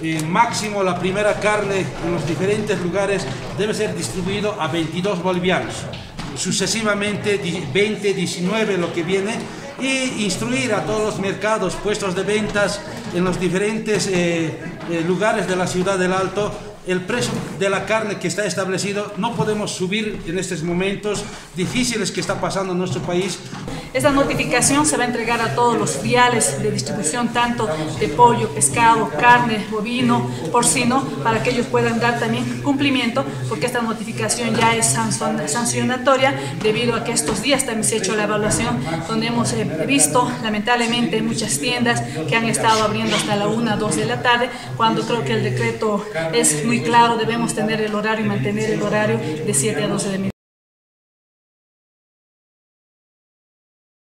Eh, máximo la primera carne en los diferentes lugares debe ser distribuido a 22 bolivianos, sucesivamente 20, 19 lo que viene y instruir a todos los mercados, puestos de ventas en los diferentes eh, eh, lugares de la ciudad del Alto el precio de la carne que está establecido no podemos subir en estos momentos difíciles que está pasando en nuestro país. Esta notificación se va a entregar a todos los viales de distribución tanto de pollo, pescado, carne, bovino, porcino, para que ellos puedan dar también cumplimiento, porque esta notificación ya es sancionatoria debido a que estos días también se ha hecho la evaluación, donde hemos eh, visto lamentablemente muchas tiendas que han estado abriendo hasta la 1, 2 de la tarde, cuando creo que el decreto es muy claro, debemos tener el horario y mantener el horario de 7 a 12 de mediodía.